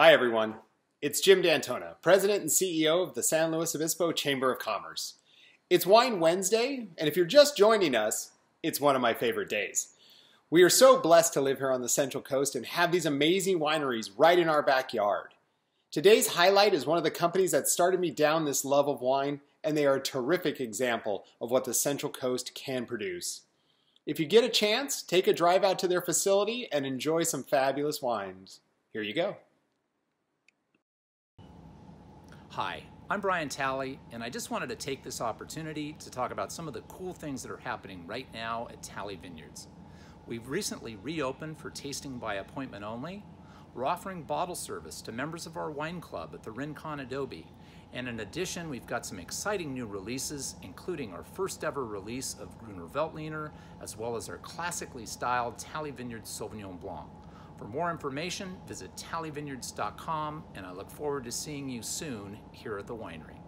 Hi, everyone. It's Jim Dantona, President and CEO of the San Luis Obispo Chamber of Commerce. It's Wine Wednesday, and if you're just joining us, it's one of my favorite days. We are so blessed to live here on the Central Coast and have these amazing wineries right in our backyard. Today's highlight is one of the companies that started me down this love of wine, and they are a terrific example of what the Central Coast can produce. If you get a chance, take a drive out to their facility and enjoy some fabulous wines. Here you go. Hi, I'm Brian Talley, and I just wanted to take this opportunity to talk about some of the cool things that are happening right now at Talley Vineyards. We've recently reopened for tasting by appointment only. We're offering bottle service to members of our wine club at the Rincon Adobe. And in addition, we've got some exciting new releases, including our first ever release of Gruner Veltliner, as well as our classically styled Talley Vineyards Sauvignon Blanc. For more information, visit talleyvineyards.com, and I look forward to seeing you soon here at the winery.